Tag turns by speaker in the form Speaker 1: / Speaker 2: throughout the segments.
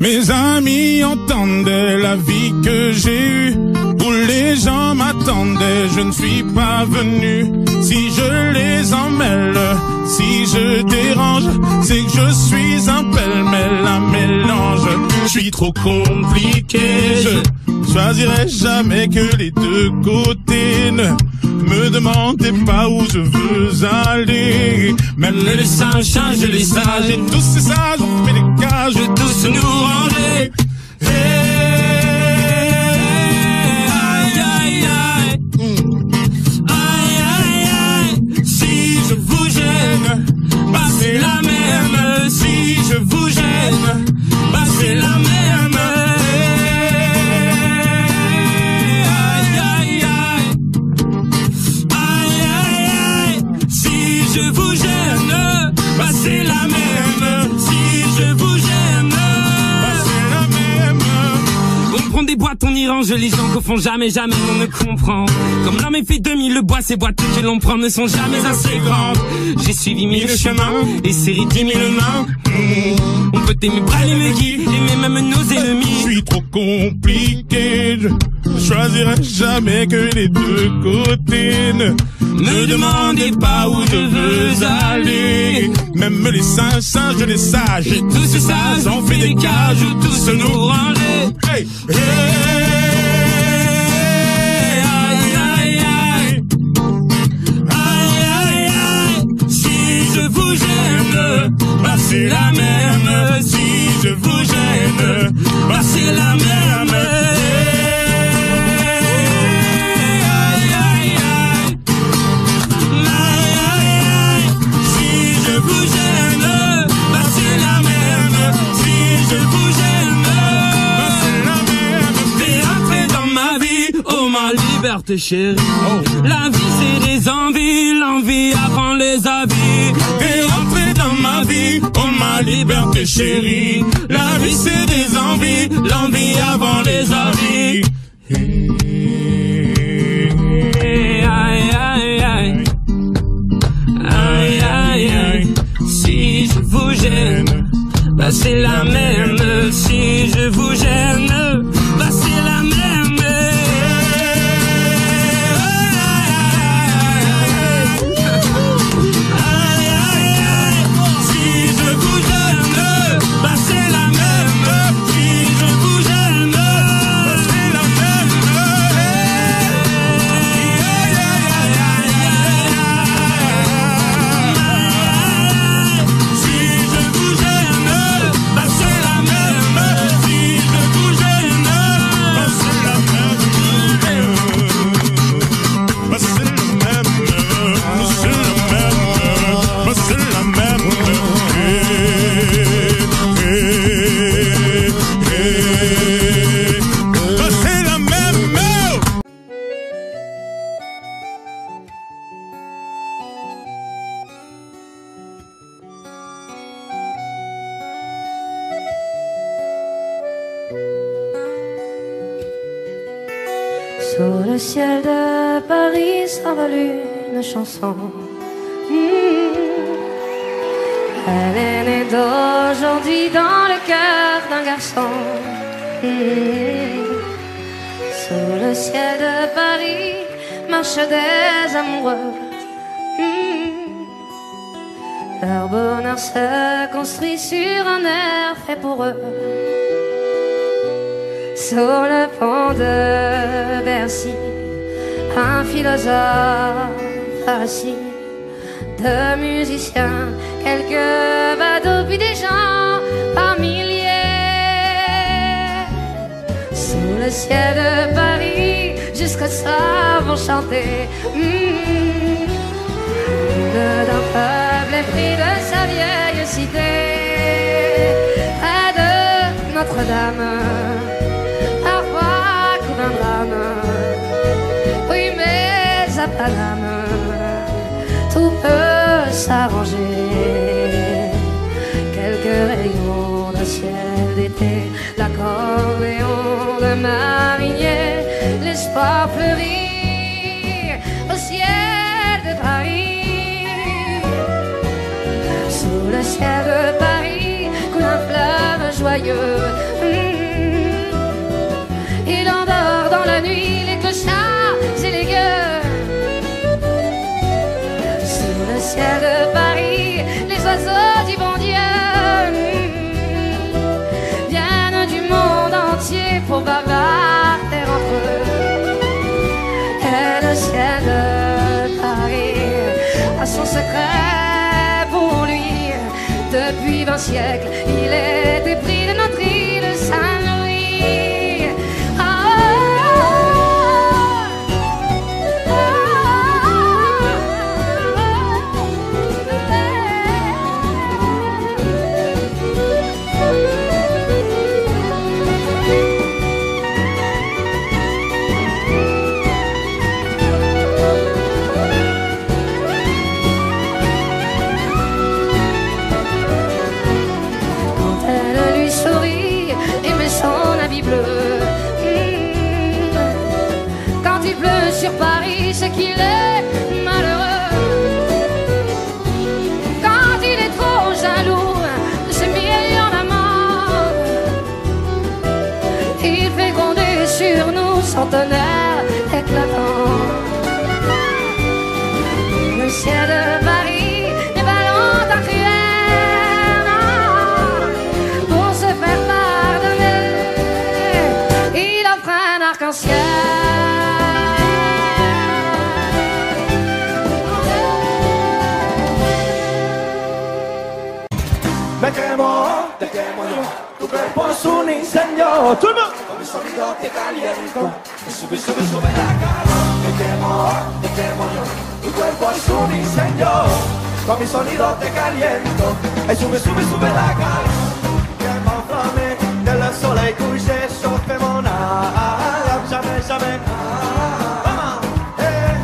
Speaker 1: Mes amis entendaient la vie que j'ai eue, où les gens m'attendaient, je ne suis pas venu. Si je les emmêle, si je dérange, c'est que je suis un pêle-mêle, un mélange. Je suis trop compliqué, choisirai jamais que les deux côtés. Ne me demandez pas où je veux aller. Même les singes changent les sages et tous ces sages ont fait des cages, tous nous ranger. C'est la même. Si je vous gêne, c'est la même.
Speaker 2: On prend des boîtes, on y range les gens que font jamais, jamais on ne comprend. Comme l'homme est fait 2000, le bois, ces boîtes que l'on prend ne sont jamais assez grandes. J'ai suivi mille chemins et serré dix mille mains. Mmh. On peut aimer bras et me guider, aimer même nos
Speaker 1: Je
Speaker 2: ennemis.
Speaker 1: suis trop compliqué, je choisirai jamais que les deux côtés. Ne me demandez pas où je veux aller. Même les singes, singes, les sages, et tous ces sages ont fait des cages, tous nous ranger. Aïe, aïe, aïe. Aïe, aïe. Si je vous gêne, bah c'est la même. Si je vous gêne, bah c'est la même. La
Speaker 2: vie c'est des envies, l'envie avant les avis.
Speaker 1: T'es rentré dans ma vie, oh ma liberté chérie. La vie c'est des envies, l'envie avant les avis.
Speaker 2: Aïe, aïe, aïe. Aïe, aïe, aïe. Si je vous gêne, bah c'est la même. Si je vous gêne,
Speaker 3: des amoureux. Hmm. Leur bonheur se construit sur un air fait pour eux. Sur le pont de Bercy, un philosophe assis, deux musiciens, quelques badauds, puis des gens par milliers. Sous le ciel de Paris, soir vont chanter. L'hymne d'un peuple épris de sa vieille cité, près de Notre-Dame parfois couvre un drame. Oui, mais à Paname, tout peut s'arranger. Quelques rayons de ciel d'été, l'accordéon de marinier, l'espoir fleurit au ciel de Paris. Sous le ciel de Paris siècle, il était pris Le ciel de Paris longtemps cruel, non. Pour se faire pardonner, il offre un arc-en-ciel.
Speaker 4: Me quemo, te tu un y sube, sube, sube la calor. Te quemo, te quemo yo, tu cuerpo es un incendio. Con mi sonido te caliento, y sube, sube, sube la calor. Quemo flamme del soleil couché, chauffe mon âme. Jamais, jamais. Maman, eh,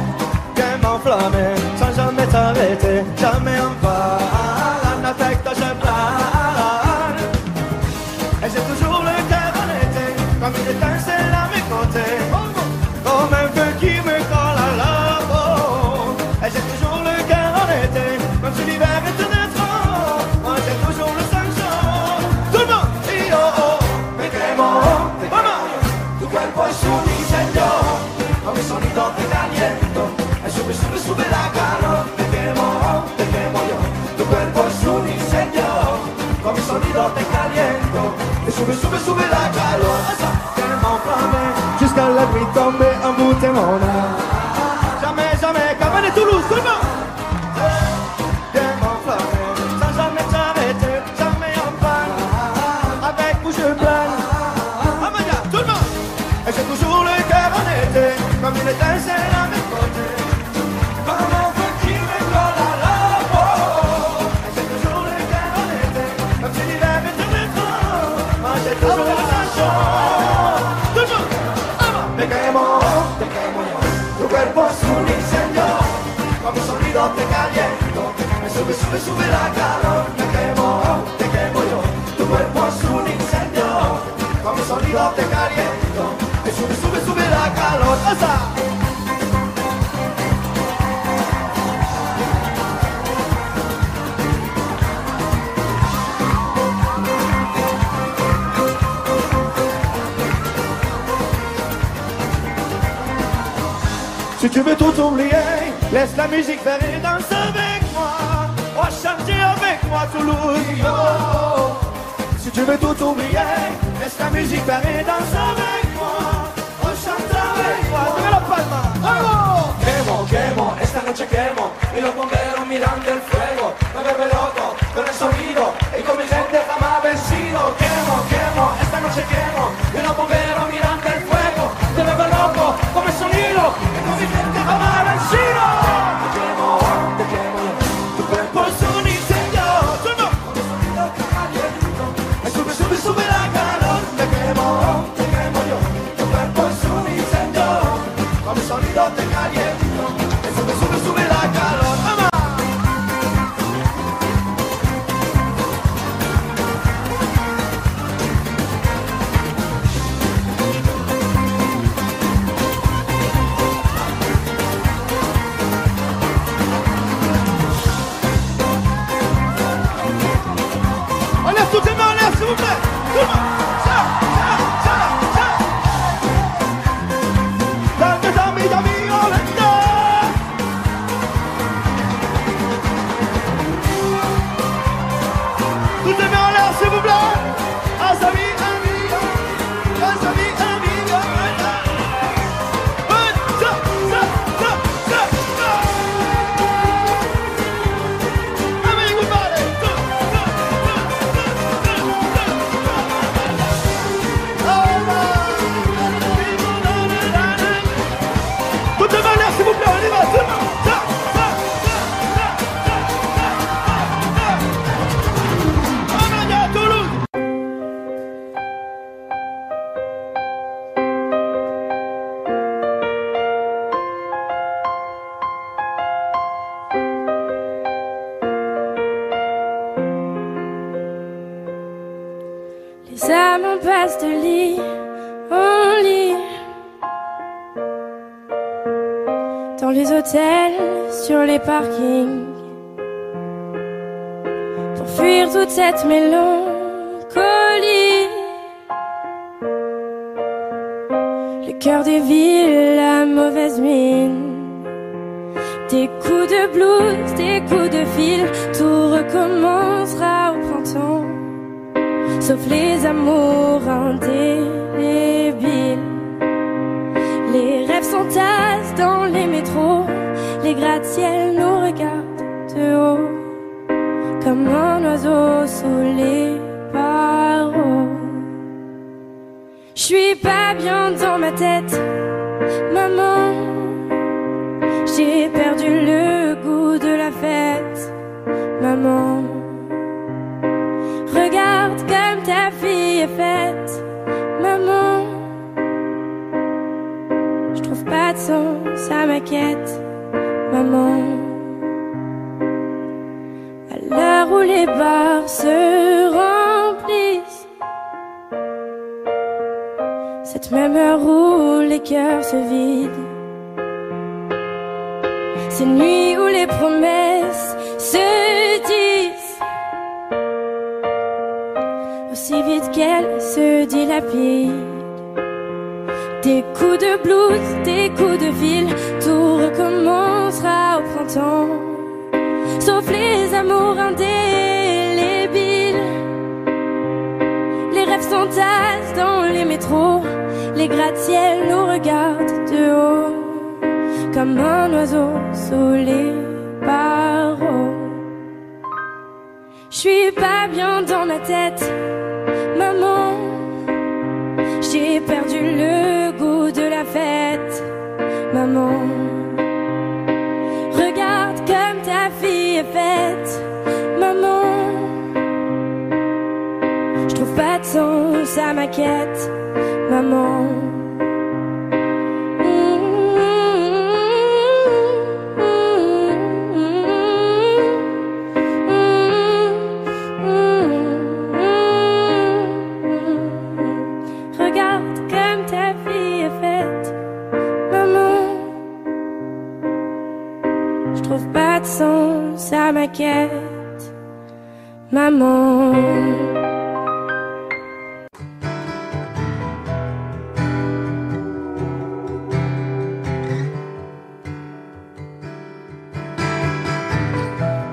Speaker 4: quemo flamme, sans jamais t'arrêter, jamais en va. Sonido te caliento flammé Jusqu'à la nuit tombée en bout de mon Jamais, jamais, Cabane et Toulouse, jamais jamais Avec Amaya, tout le monde. Et j'ai toujours le cœur sube, sube, sube la te Tu cuerpo es un incendio Con mi sonido te Me sube, sube, la calor ¡Esa! Si tu veux tout oublier, laisse la musique faire et danse moi Toulouse. Oh. Si tu veux tout oublier, laisse la musique et danse avec moi. Oh, chante avec moi. Dame la palma. ¡Vamos! Quemo, quemo, esta noche quemo. Y los bomberos mirando el fuego. Me vuelve loco con el sonido. let me
Speaker 5: se dilapident. Des coups de blues, des coups de fil, tout recommencera au printemps. Sauf les amours indélébiles. Les rêves s'entassent dans les métros, les gratte-ciels nous regardent de haut comme un oiseau sous les barreaux. Je suis pas bien dans ma tête, maman. J'ai perdu le goût de la fête, maman. Regarde comme ta fille est faite, maman. Je trouve pas de sens à ma quête, maman. Ma quête, maman.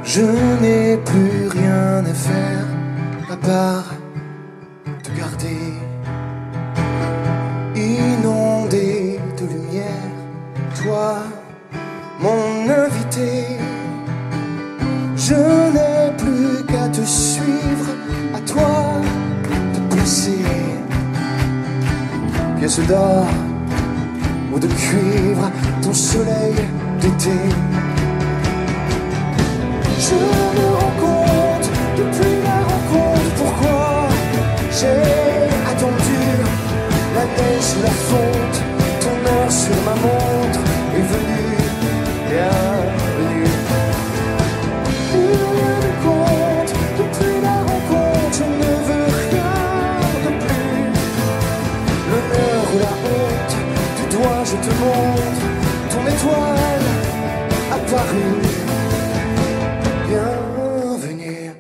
Speaker 6: Je n'ai plus rien à faire à part pièce d'or ou de cuivre, ton soleil d'été. Je me rends compte depuis la rencontre pourquoi j'ai attendu la neige la fonte. Ton heure sur ma montre est venue, bienvenue. Ton étoile apparue. Bienvenue.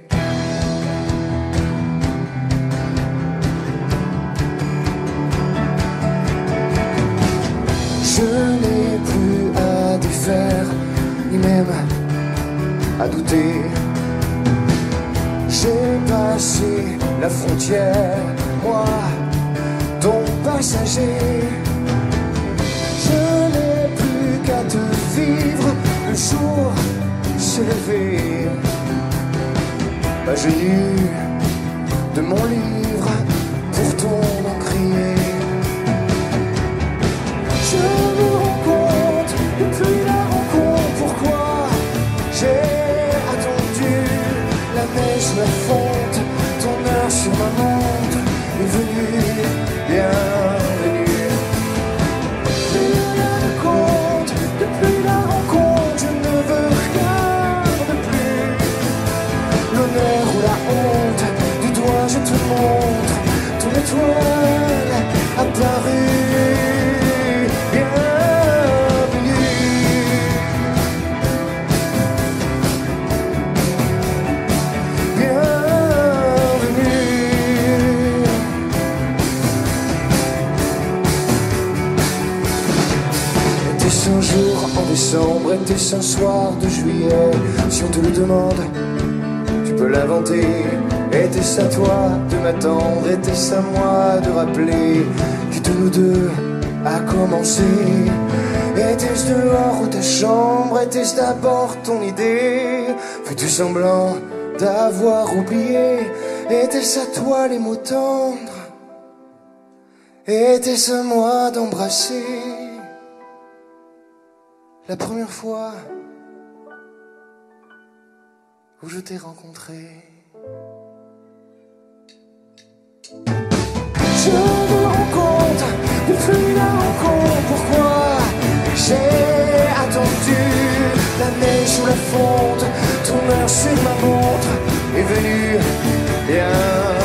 Speaker 6: Je n'ai plus à défaire, ni même à douter. J'ai passé la frontière, moi, ton passager. Te vivre le jour se lever. Page nue de mon livre décembre, était-ce un soir de juillet Si on te le demande, tu peux l'inventer. Était-ce à toi de m'attendre? Était-ce à moi de rappeler que de nous deux a commencé Était-ce dehors ou ta chambre? Était-ce d'abord ton idée? Fais-tu semblant d'avoir oublié? Était-ce à toi les mots tendres? Était-ce à moi d'embrasser? La première fois où je t'ai rencontré. Je me rends compte depuis la rencontre pourquoi. J'ai attendu la neige sous la fonte, ton heure sur ma montre est venue, bienvenue.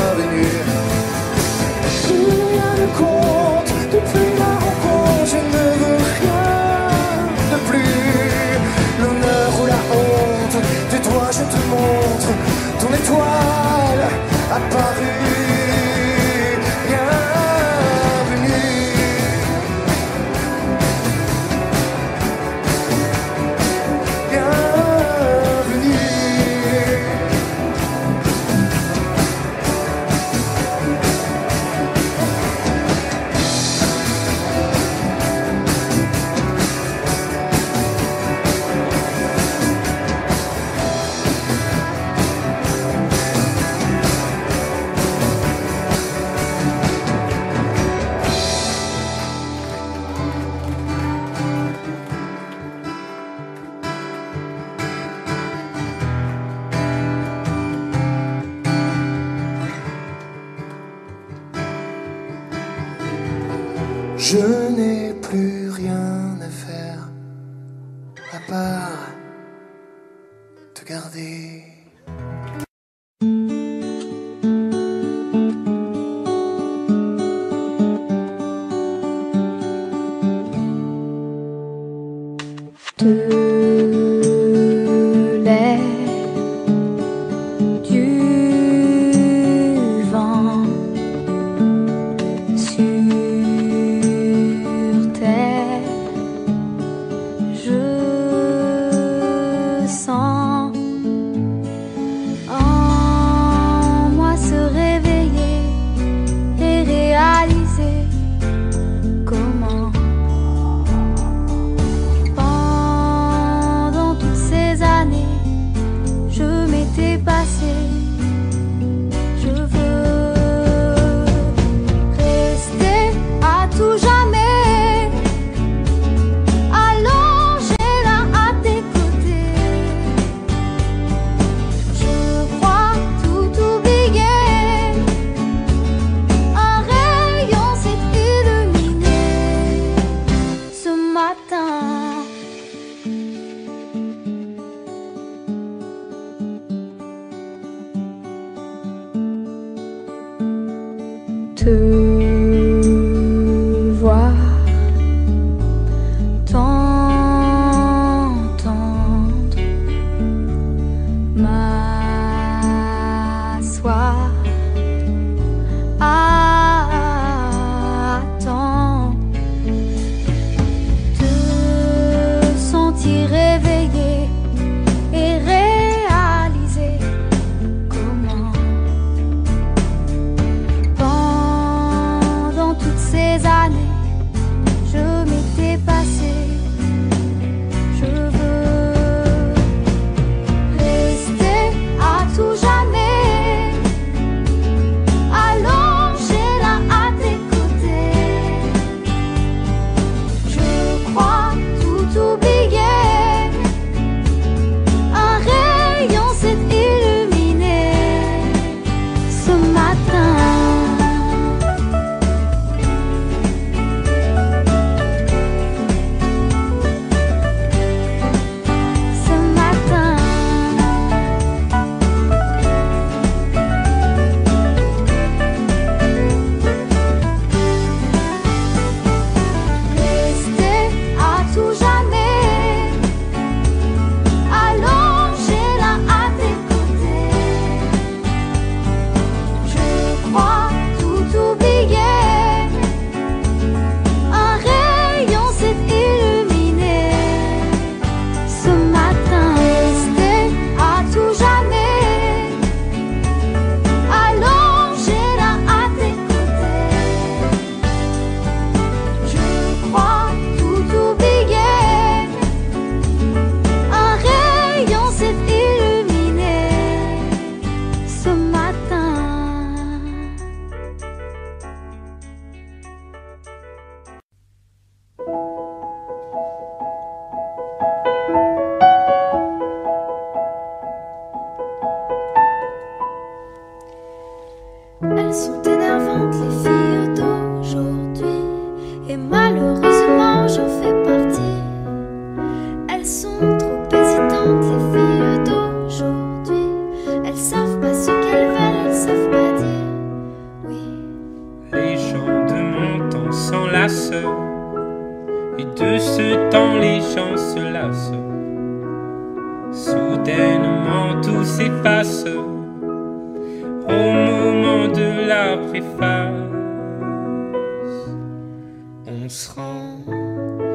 Speaker 2: On se rend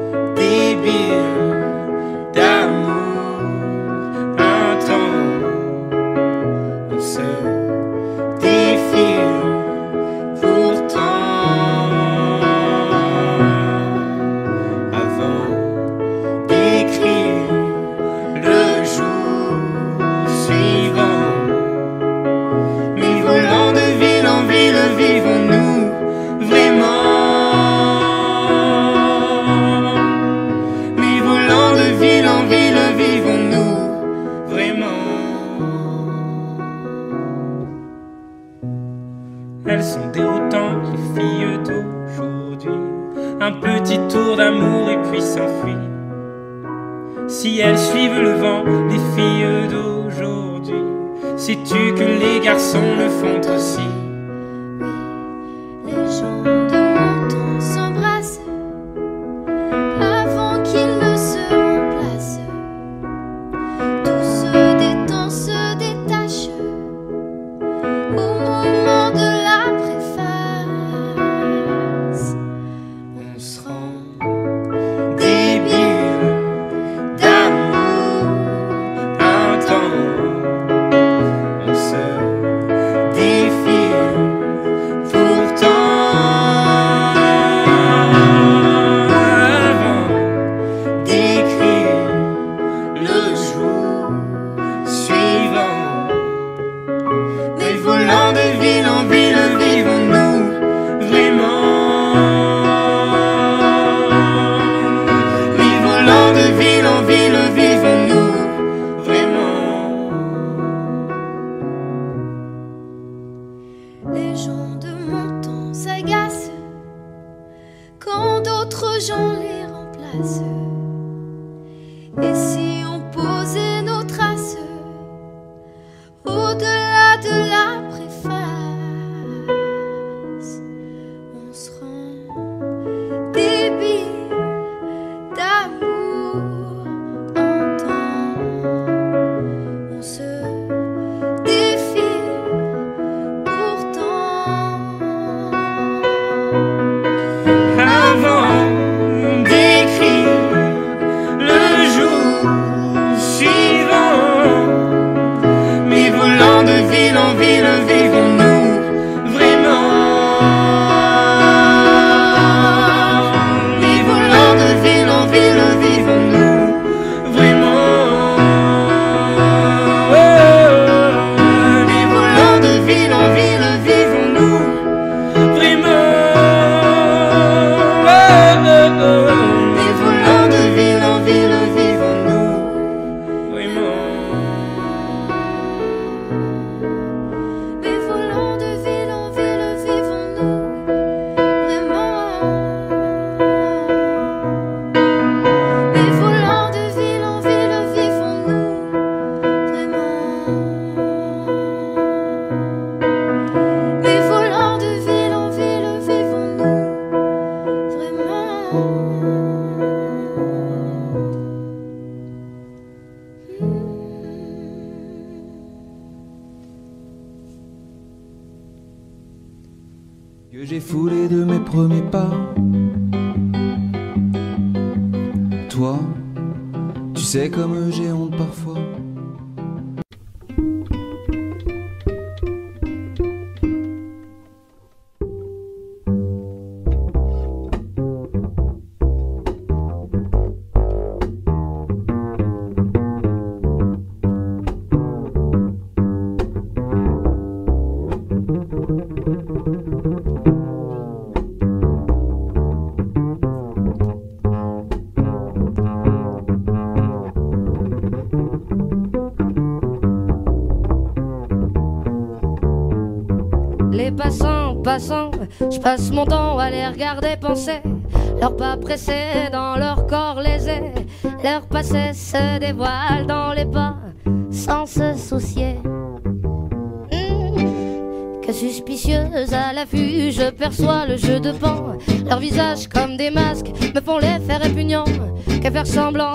Speaker 3: je passe mon temps à les regarder penser. Leurs pas pressés dans leur corps lésés. Leur passé se dévoile dans les pas sans se soucier. Hmm, Que suspicieuse à l'affût, je perçois le jeu de pan. Leurs visages comme des masques me font l'effet répugnant. Que faire semblant,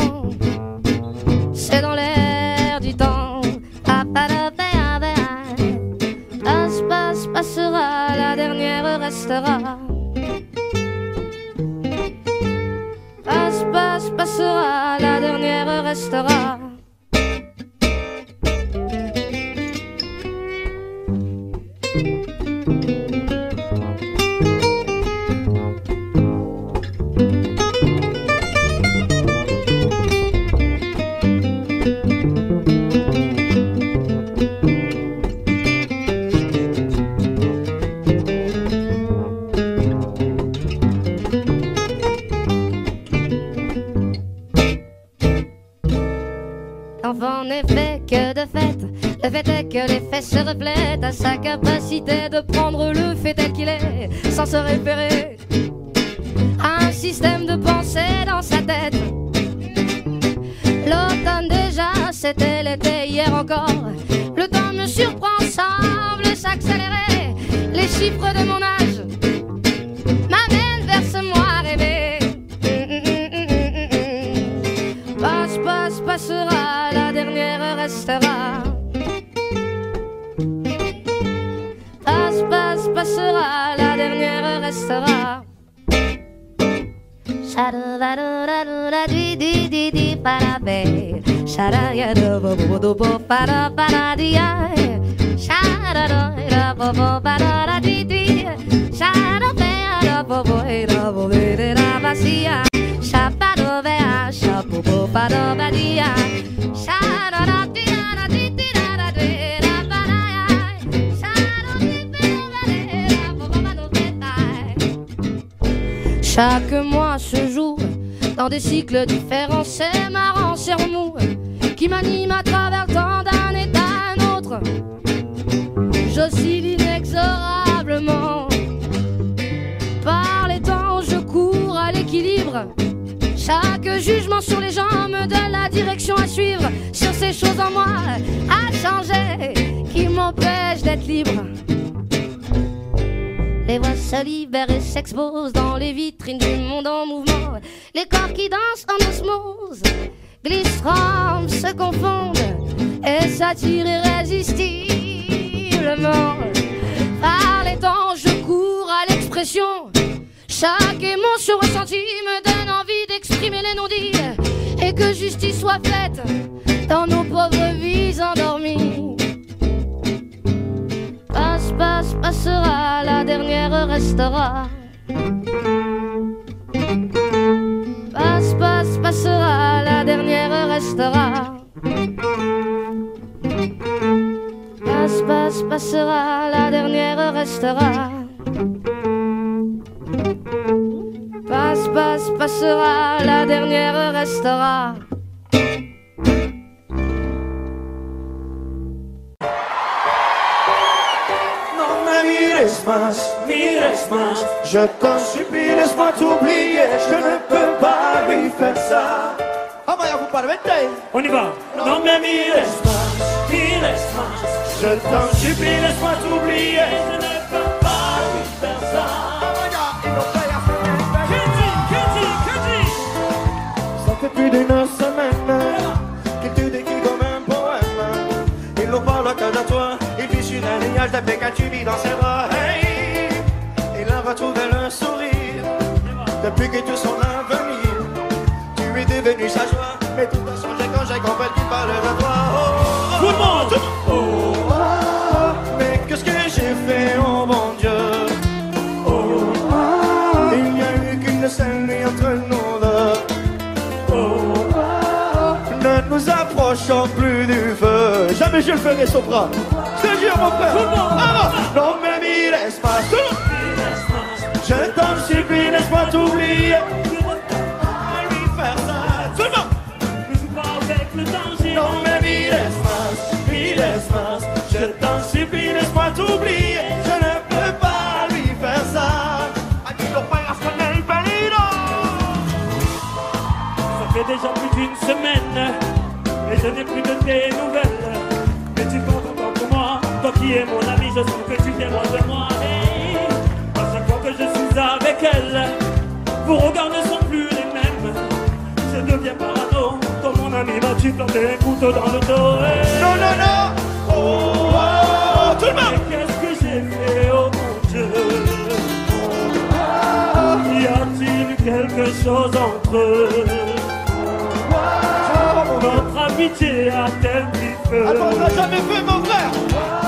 Speaker 3: passera, la dernière restera. Des que justice soit faite dans nos pauvres vies endormies. Passe, passe, passera, la dernière restera. Passe, passe, passera, la dernière restera. Passe, passe, passera, la dernière restera. Passe, passe, passera, la dernière restera.
Speaker 4: Non me mires más, mires más. Je t'en supplie, laisse-moi t'oublier. Je ne peux pas lui faire ça. Ah,
Speaker 7: On y va.
Speaker 4: Non me mires más, mires más. Je t'en supplie, laisse-moi t'oublier Fait plus d'une semaine qu'il te décrit comme un poème. Il nous parle que de toi, il vit sur un lignage de quand tu vis dans ses bras. Hey, il a retrouvé le sourire depuis que tout son avenir. Tu es devenu sa joie, mais tout a changé quand j'ai compris qu'il parlait de toi. Oh, oh,
Speaker 7: Tout le monde.
Speaker 4: oh, oh, oh, Monsieur le Ferré Sopra. Je te jure, mon frère. Avance. Ah, non, mais m'y. Je t'en supplie, laisse pas t'oublier? Non mais m'y laisse pas, m'y je t'en supplie, laisse pas t'oublier, je ne peux
Speaker 7: pas lui faire ça. Ça fait déjà plus d'une semaine et je n'ai plus de tes nouvelles qui es mon ami, je sens que tu viens loin de moi. Et à chaque fois que je suis avec elle, vos regards ne sont plus les mêmes. Je deviens parano, toi mon ami, vas-tu planter un couteau dans le dos. Et
Speaker 4: Non, non, non. Oh, oh, oh, tout le monde.
Speaker 7: Mais qu'est-ce que j'ai fait, oh mon Dieu. Y a-t-il quelque chose entre eux? Notre amitié a-t-elle pris feu?
Speaker 4: Attends, on l'a jamais fait, mon frère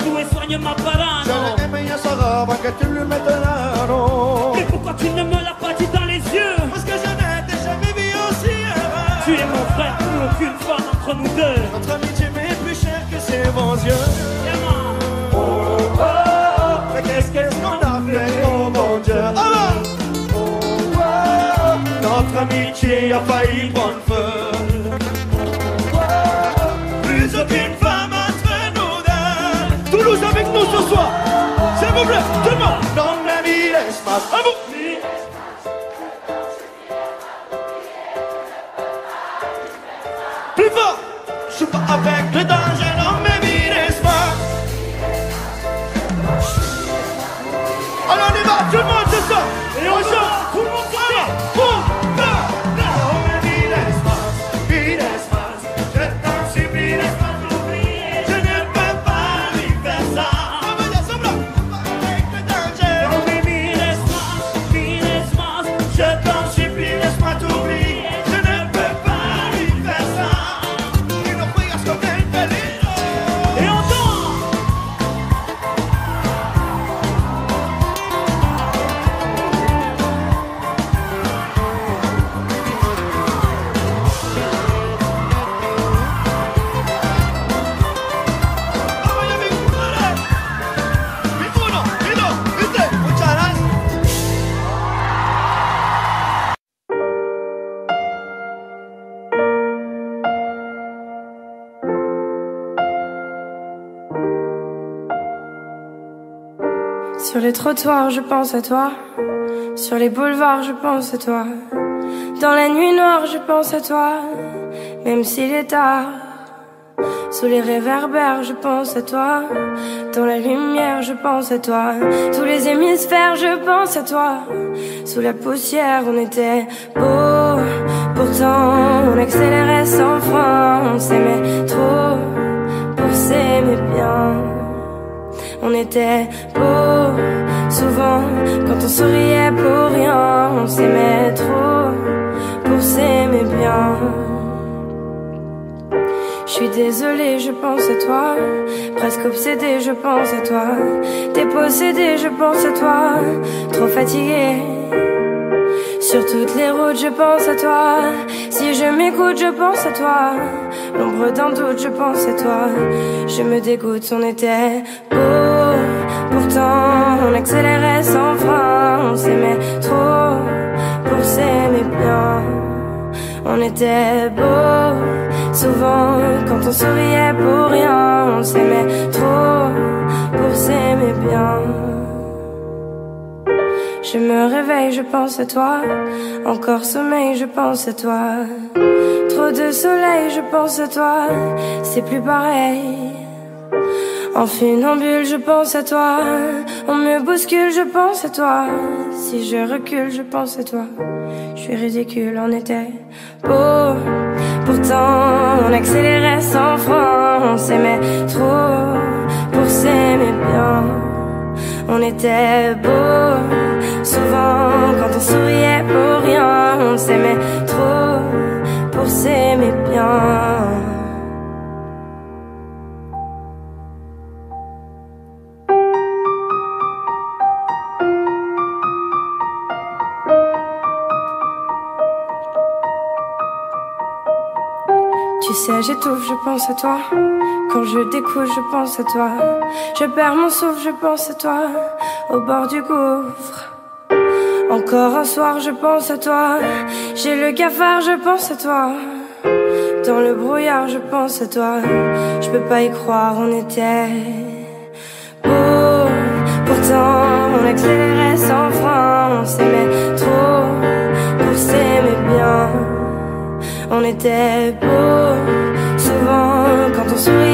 Speaker 4: avant que tu lui mettes l'anneau
Speaker 7: Mais pourquoi tu ne me l'as pas dit dans les yeux
Speaker 4: Parce que je n'ai t'ai jamais vu aussi heureux.
Speaker 7: Tu es mon frère, plus aucune femme entre nous deux.
Speaker 4: Notre amitié m'est plus chère que ses bons yeux.
Speaker 7: Diamant.
Speaker 4: Oh, oh, oh, mais qu'est-ce qu'est-ce qu'on a fait, oh mon Dieu? Ah, oh, oh, Notre amitié a failli prendre feu. Oh, oh, Plus aucune femme entre nous deux. Toulouse avec nous ce soir S'il vous plaît, tout le monde. Non, la vie À vous. Plus fort. Je suis pas avec le danger, non, mais vie on y va, tout le monde c'est ça Et on
Speaker 5: trottoirs, je pense à toi. Sur les boulevards, je pense à toi. Dans la nuit noire, je pense à toi. Même s'il est tard. Sous les réverbères, je pense à toi. Dans la lumière, je pense à toi. Tous les hémisphères, je pense à toi. Sous la poussière, on était beau. Pourtant, on accélérait sans frein. On s'aimait trop pour s'aimer bien. On était beau, souvent quand on souriait pour rien, on s'aimait trop pour s'aimer bien. Je suis désolée, je pense à toi, presque obsédée, je pense à toi, dépossédée, je pense à toi, trop fatiguée. Sur toutes les routes, je pense à toi. Si je m'écoute, je pense à toi. L'ombre d'un doute, je pense à toi. Je me dégoûte, on était beau. Pourtant, on accélérait sans frein. On s'aimait trop pour s'aimer bien. On était beau. Souvent, quand on souriait pour rien, on s'aimait trop pour s'aimer bien. Je me réveille, je pense à toi. Encore sommeil, je pense à toi. Trop de soleil, je pense à toi. C'est plus pareil. En funambule, je pense à toi. On me bouscule, je pense à toi. Si je recule, je pense à toi. Je suis ridicule, on était beau. Pourtant, on accélérait sans frein. On s'aimait trop pour s'aimer bien. On était beau. Souvent, quand on souriait pour rien, on s'aimait trop pour s'aimer bien. Tu
Speaker 6: sais, j'étouffe, je pense à toi. Quand je découle, je pense à toi. Je perds mon souffle, je pense à toi. Au bord du gouffre. Encore un soir, je pense à toi. J'ai le cafard, je pense à toi. Dans le brouillard, je pense à toi. Je peux pas y croire, on était beaux. Pourtant, on accélérait sans frein. On s'aimait trop pour s'aimer bien. On était beaux. Souvent, quand on
Speaker 8: sourit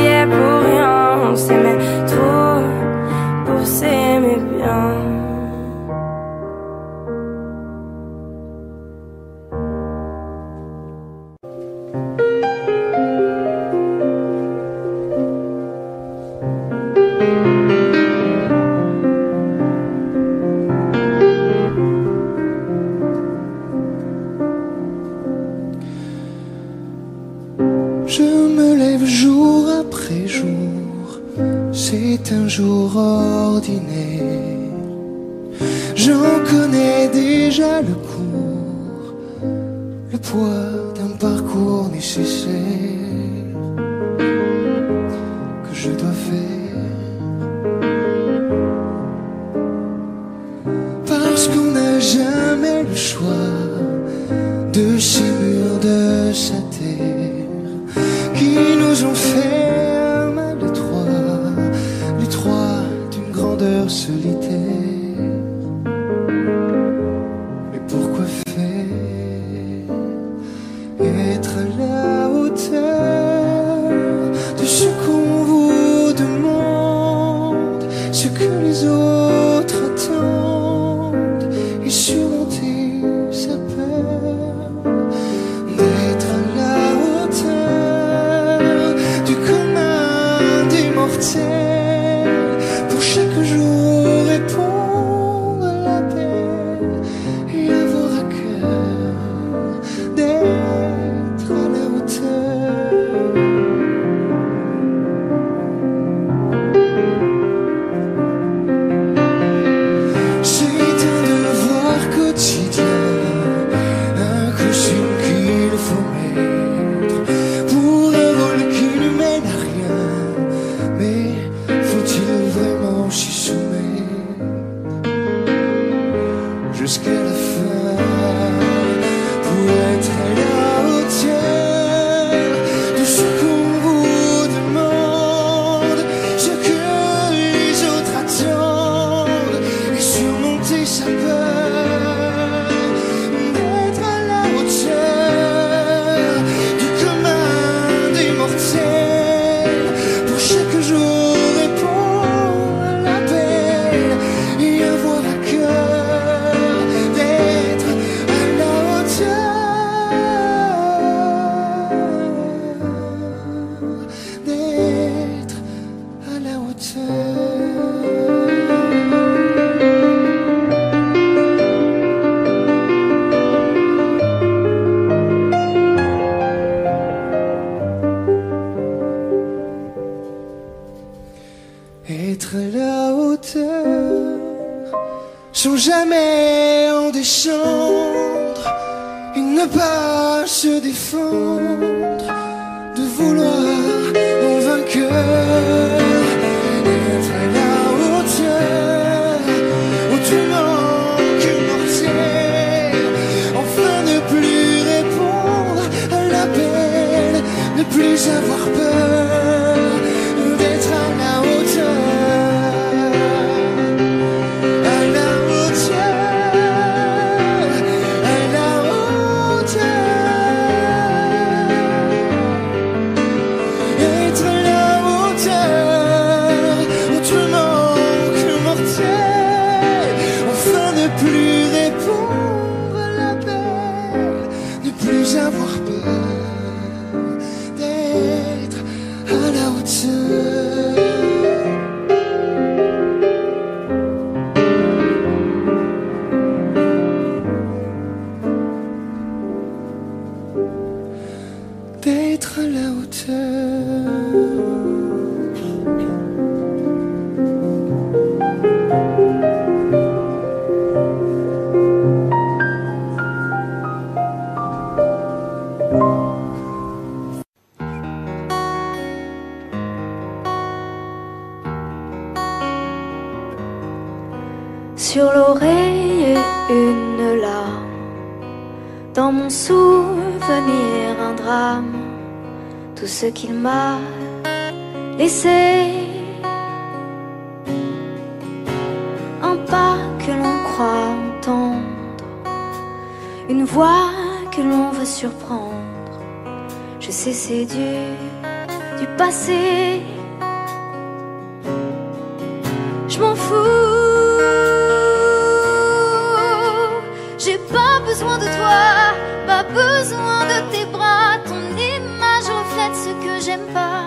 Speaker 8: J'ai pas besoin de toi, pas besoin de tes bras. Ton image reflète ce que j'aime pas.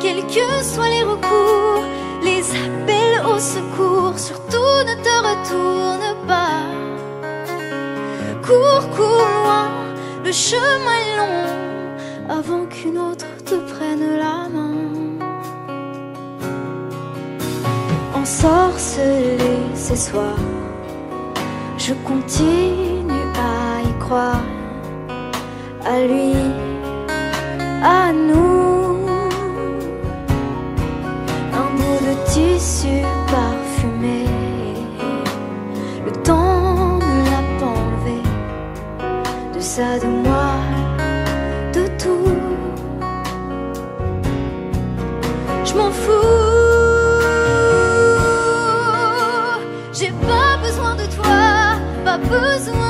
Speaker 8: Quels que soient les recours, les appels au secours, surtout ne te retourne pas. Cours, cours loin, le chemin est long avant qu'une autre te prenne la Ensorcelé ces soirs, je continue à y croire, à lui, à nous.
Speaker 2: Who's one?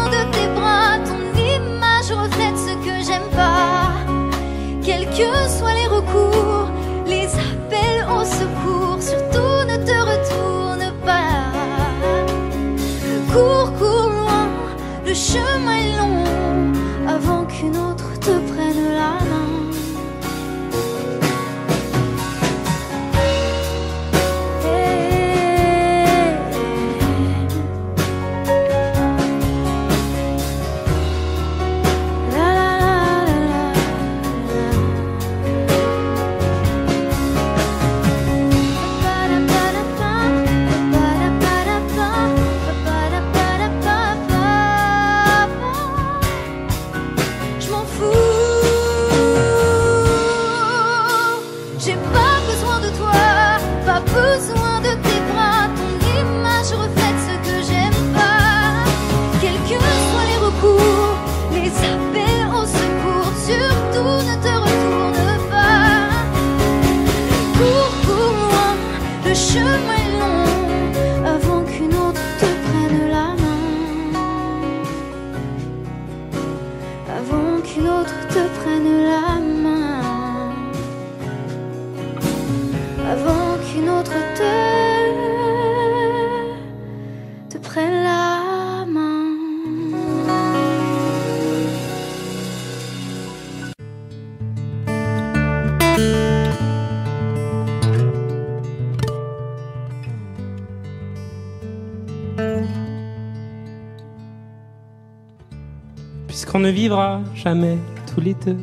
Speaker 2: Vivra jamais tous les deux.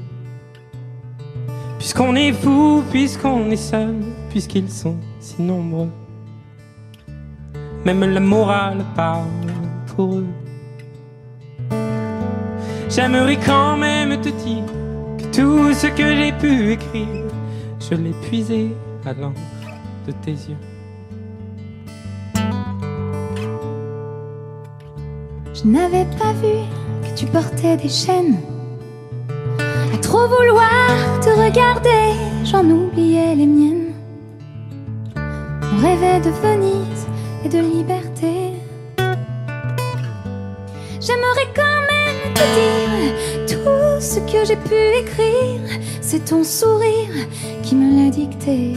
Speaker 2: Puisqu'on est fou, puisqu'on est seul, puisqu'ils sont si nombreux. Même la morale parle pour eux. J'aimerais quand même te dire que tout ce que j'ai pu écrire, je l'ai puisé à l'encre de tes yeux.
Speaker 8: Je n'avais pas vu tu portais des chaînes. À trop vouloir te regarder, j'en oubliais les miennes. On rêvait de Venise et de liberté. J'aimerais quand même te dire tout ce que j'ai pu écrire. C'est ton sourire qui me l'a dicté.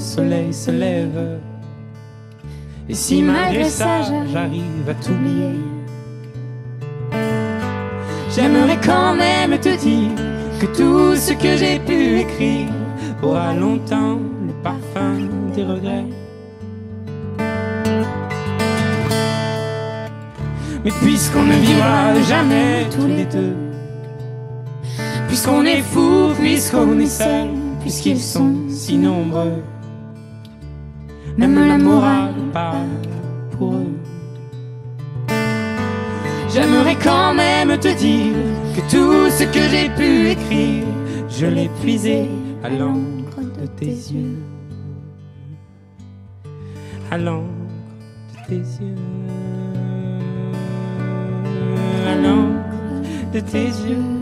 Speaker 2: Soleil se lève. Et si malgré ça j'arrive à t'oublier, J'aimerais quand même te dire que tout ce que j'ai pu écrire aura longtemps le parfum des regrets. Mais puisqu'on ne vivra jamais tous les deux, puisqu'on est fou, puisqu'on est seul, puisqu'ils sont si nombreux, même la morale parle pour eux. J'aimerais quand même te dire que tout ce que j'ai pu écrire, je l'ai puisé à l'encre de tes yeux. À l'encre de tes yeux. À l'encre de tes yeux.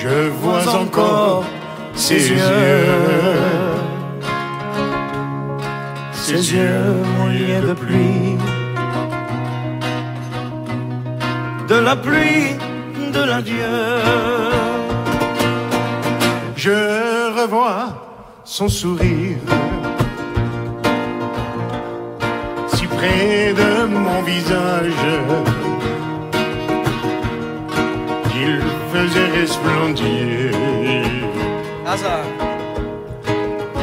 Speaker 1: Je vois encore ses yeux, ses yeux mouillés de pluie, de la pluie de l'adieu. Je revois son sourire. Si près de mon visage faisait resplendir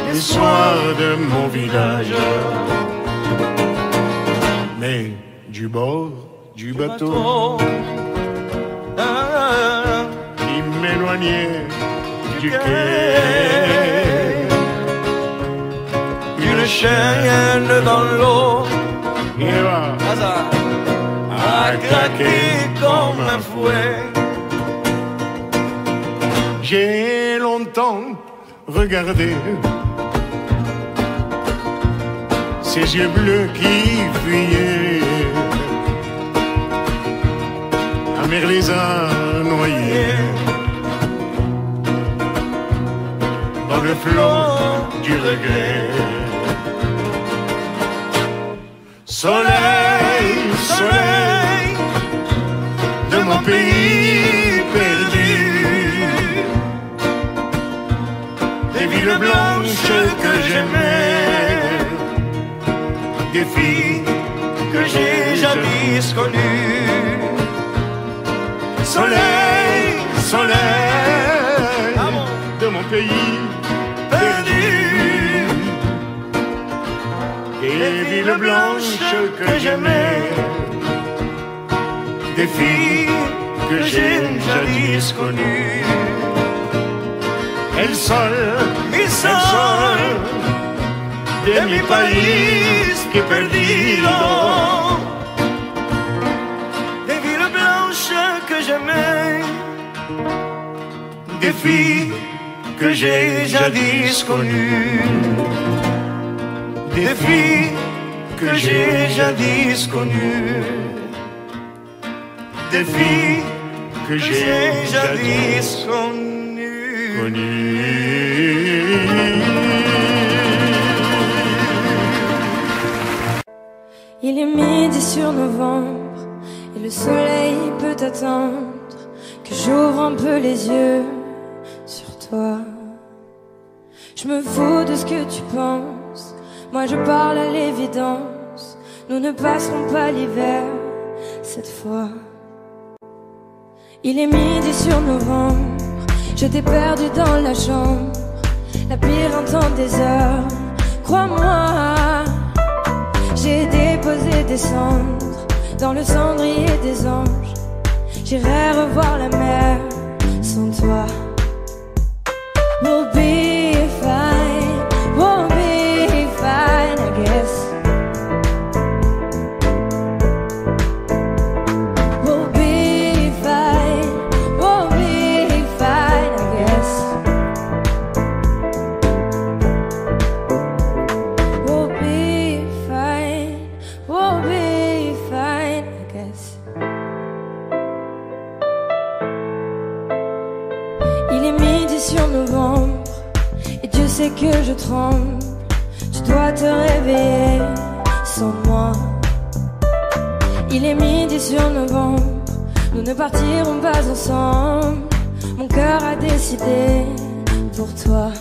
Speaker 1: les soirs de mon village. Mais du bord du bateau, qui m'éloignait du quai. Une chaîne dans l'eau, et va comme un fouet. J'ai longtemps regardé ses yeux bleus qui fuyaient. La mer les a noyés dans le flot du regret. Soleil, soleil de mon pays Des villes blanches que j'aimais, des filles que j'ai jadis connues. Soleil, soleil de mon pays perdu. Des villes blanches que j'aimais, des filles que j'ai jadis connues. El sol, mi sol, de mi país que he perdido. Des villes blanches que j'aimais, des filles que j'ai jadis connues. Des filles que j'ai jadis connues. Des filles que j'ai jadis connues.
Speaker 5: Il est midi sur novembre et le soleil peut attendre que j'ouvre un peu les yeux sur toi. Je me fous de ce que tu penses, moi je parle à l'évidence. Nous ne passerons pas l'hiver cette fois. Il est midi sur novembre, je t'ai perdu dans la chambre, la pire en temps des heures. Crois-moi, j'ai déposé des cendres dans le cendrier des anges. J'irai revoir la mer sans toi. Que je tremble. Tu dois te réveiller sans moi. Il est midi sur novembre, nous ne partirons pas ensemble. Mon cœur a décidé pour toi.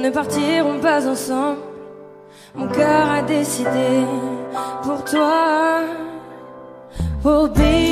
Speaker 5: Ne partirons pas ensemble. Mon cœur a décidé pour toi. We'll be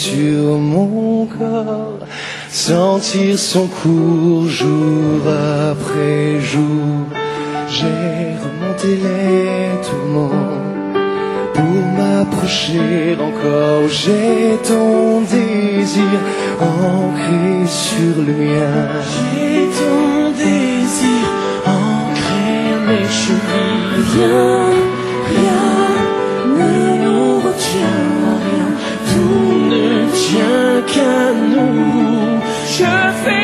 Speaker 6: sur mon corps, sentir son cours jour après jour. J'ai remonté les tourments pour m'approcher encore. J'ai ton désir ancré sur le mien.
Speaker 5: J'ai ton désir ancré, mais je rien, rien. tient qu'à nous. Je fais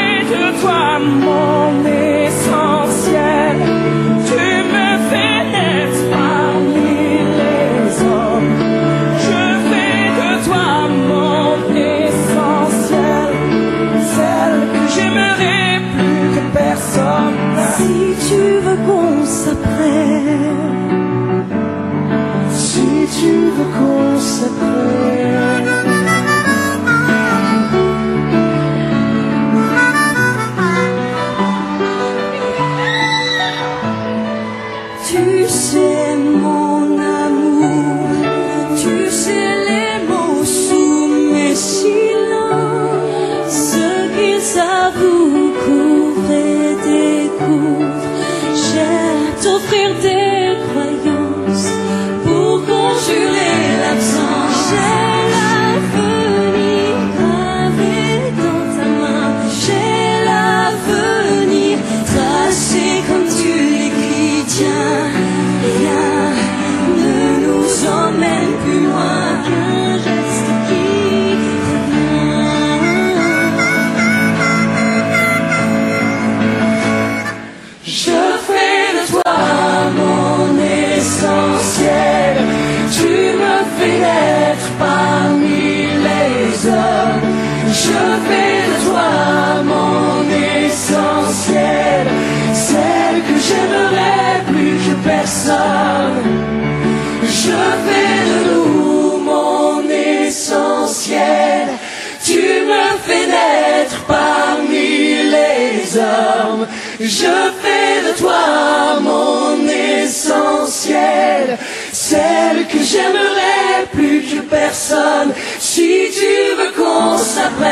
Speaker 5: Je fais de toi mon essentiel, celle que j'aimerais plus que personne, si tu veux qu'on s'appelle,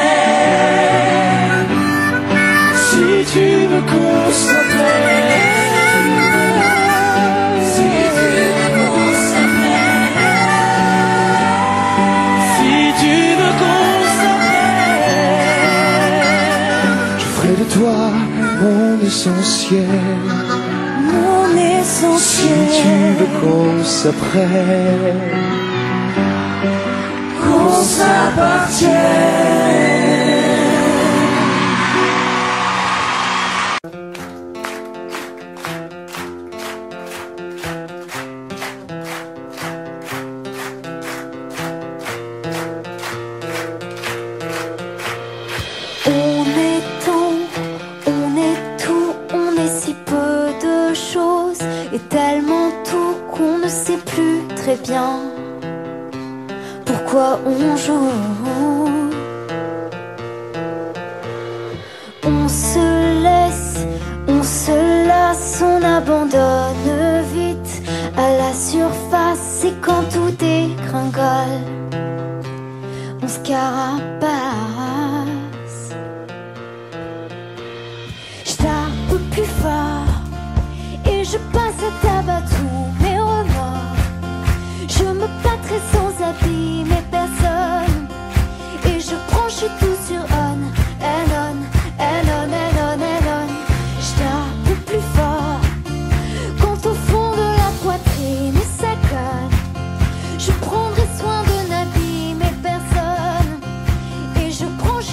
Speaker 5: si tu veux qu'on s'appelle. toi mon essentiel. Mon essentiel. Si tu veux qu'on s'apprête, qu'on s'appartienne.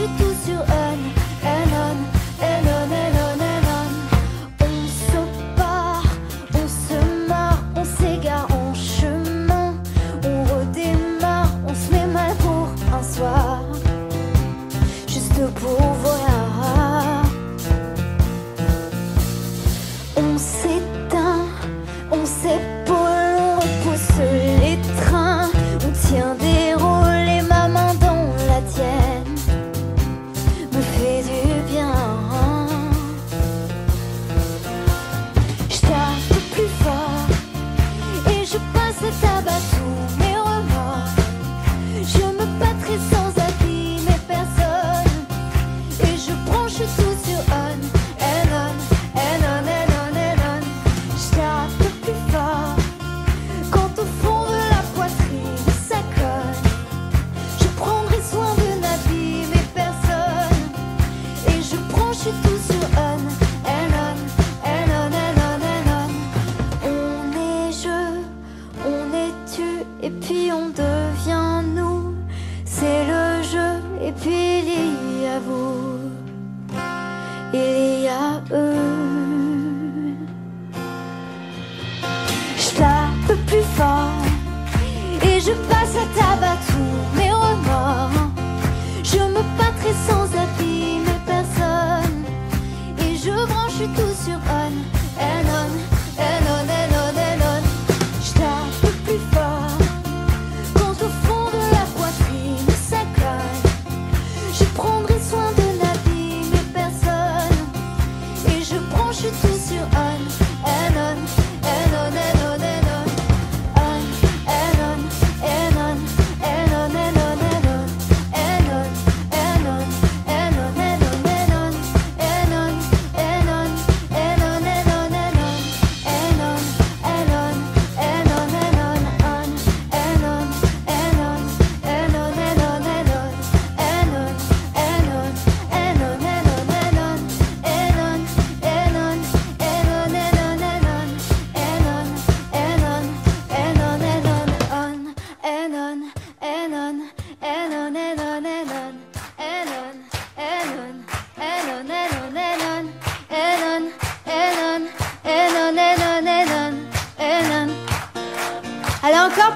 Speaker 8: je tout sur un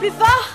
Speaker 8: plus fort